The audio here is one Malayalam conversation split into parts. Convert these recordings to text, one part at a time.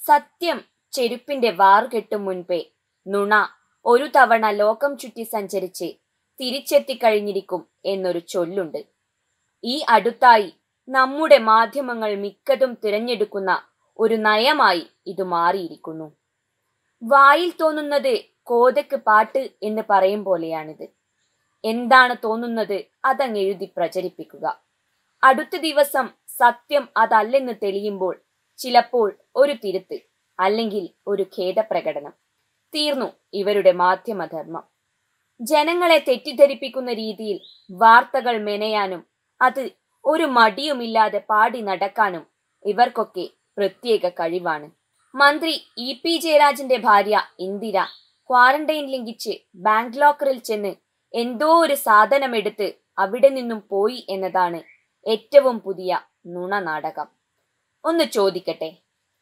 സത്യം ചെരുപ്പിന്റെ വാർ കെട്ടും മുൻപേ നുണ ഒരു തവണ ലോകം ചുറ്റി സഞ്ചരിച്ച് തിരിച്ചെത്തിക്കഴിഞ്ഞിരിക്കും എന്നൊരു ചൊല്ലുണ്ട്. ഈ അടുത്തായി നമ്മുടെ മാധ്യമങ്ങൾ മിക്കതും തിരഞ്ഞെടുക്കുന്ന ഒരു നയമായി ഇത് മാറിയിരിക്കുന്നു. വായിൽ തോന്നുന്നത് കോതയ്ക്ക് പാട്ട് എന്ന് പറയും പോലെയാണിത്. എന്താണ് തോന്നുന്നത് അതങ്ങ് എഴുതി പ്രചരിപ്പിക്കുക. അടുത്ത ദിവസം സത്യം അതല്ലെന്ന് തെളിയുമ്പോൾ ചിലപ്പോൾ ഒരു തിരുത്ത് അല്ലെങ്കിൽ ഒരു ഖേദപ്രകടനം. തീർന്നു ഇവരുടെ മാധ്യമധർമ്മം. ജനങ്ങളെ തെറ്റിദ്ധരിപ്പിക്കുന്ന രീതിയിൽ വാർത്തകൾ മെനയാനും അത് ഒരു മടിയുമില്ലാതെ പാടി നടക്കാനും ഇവർക്കൊക്കെ പ്രത്യേക കഴിവാണ്. മന്ത്രി ഇ പി ജയരാജന്റെ ഭാര്യ ഇന്ദിര ക്വാറന്റൈൻ ലംഘിച്ച് ബാങ്ക് ലോക്കറിൽ ചെന്ന് എന്തോ ഒരു സാധനമെടുത്ത് അവിടെ നിന്നും പോയി എന്നതാണ് ഏറ്റവും പുതിയ നുണ നാടകം ഒന്ന് ചോദിക്കട്ടെ.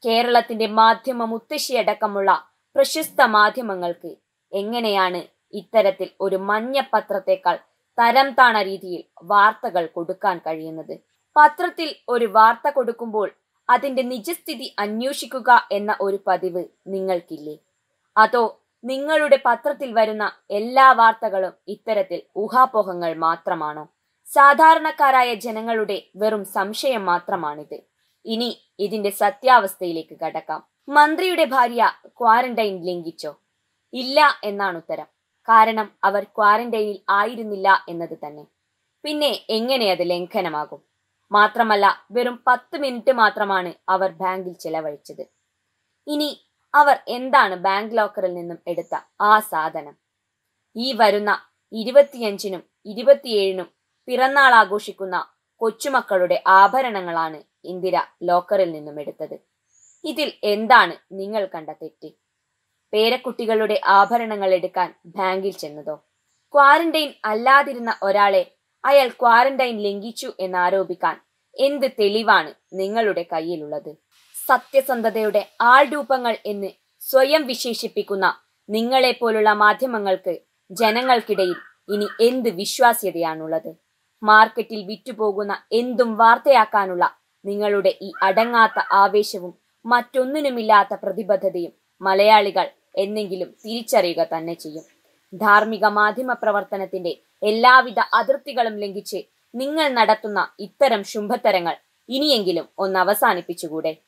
കേരളത്തിന്റെ മാധ്യമ മുത്തശ്ശിയടക്കമുള്ള പ്രശസ്ത മാധ്യമങ്ങൾക്ക് എങ്ങനെയാണ് ഇത്തരത്തിൽ ഒരു മഞ്ഞ പത്രത്തെക്കാൾ തരം താണ രീതിയിൽ വാർത്തകൾ കൊടുക്കാൻ കഴിയുന്നത്? പത്രത്തിൽ ഒരു വാർത്ത കൊടുക്കുമ്പോൾ അതിന്റെ നിജസ്ഥിതി അന്വേഷിക്കുക എന്ന ഒരു പതിവ് നിങ്ങൾക്കില്ലേ? അതോ നിങ്ങളുടെ പത്രത്തിൽ വരുന്ന എല്ലാ വാർത്തകളും ഇത്തരത്തിൽ ഊഹാപോഹങ്ങൾ മാത്രമാണോ? സാധാരണക്കാരായ ജനങ്ങളുടെ വെറും സംശയം മാത്രമാണിത്. ഇനി ഇതിന്റെ സത്യാവസ്ഥയിലേക്ക് കടക്കാം. മന്ത്രിയുടെ ഭാര്യ ക്വാറന്റൈൻ ലംഘിച്ചോ? ഇല്ല എന്നാണ് ഉത്തരം. കാരണം അവർ ക്വാറന്റൈനിൽ ആയിരുന്നില്ല എന്നത് തന്നെ. പിന്നെ എങ്ങനെ അത് ലംഘനമാകും? മാത്രമല്ല വെറും പത്ത് മിനിറ്റ് മാത്രമാണ് അവർ ബാങ്കിൽ ചെലവഴിച്ചത്. ഇനി അവർ എന്താണ് ബാങ്ക് ലോക്കറിൽ നിന്നും എടുത്ത ആ സാധനം? ഈ വരുന്ന ഇരുപത്തിയഞ്ചിനും ഇരുപത്തിയേഴിനും പിറന്നാൾ ആഘോഷിക്കുന്ന കൊച്ചുമക്കളുടെ ആഭരണങ്ങളാണ് ഇന്ദിര ലോക്കറിൽ നിന്നും എടുത്തത്. ഇതിൽ എന്താണ് നിങ്ങൾ കണ്ട തെറ്റ്? പേരക്കുട്ടികളുടെ ആഭരണങ്ങൾ എടുക്കാൻ ബാങ്കിൽ ചെന്നതോ? ക്വാറന്റൈൻ അല്ലാതിരുന്ന ഒരാളെ അയാൾ ക്വാറന്റൈൻ ലംഘിച്ചു എന്നാരോപിക്കാൻ എന്ത് തെളിവാണ് നിങ്ങളുടെ കയ്യിലുള്ളത്? സത്യസന്ധതയുടെ ആൾരൂപങ്ങൾ എന്ന് സ്വയം വിശേഷിപ്പിക്കുന്ന നിങ്ങളെപ്പോലുള്ള മാധ്യമങ്ങൾക്ക് ജനങ്ങൾക്കിടയിൽ ഇനി എന്ത് വിശ്വാസ്യതയാണുള്ളത്? മാർക്കറ്റിൽ വിറ്റുപോകുന്ന എന്തും വാർത്തയാക്കാനുള്ള നിങ്ങളുടെ ഈ അടങ്ങാത്ത ആവേശവും മറ്റൊന്നിനുമില്ലാത്ത പ്രതിബദ്ധതയും മലയാളികൾ എന്നെങ്കിലും തിരിച്ചറിയുക തന്നെ ചെയ്യും. ധാർമ്മിക മാധ്യമ പ്രവർത്തനത്തിന്റെ എല്ലാവിധ അതിർത്തികളും ലംഘിച്ച് നിങ്ങൾ നടത്തുന്ന ഇത്തരം ശുംഭത്തരങ്ങൾ ഇനിയെങ്കിലും ഒന്ന് അവസാനിപ്പിച്ചുകൂടെ?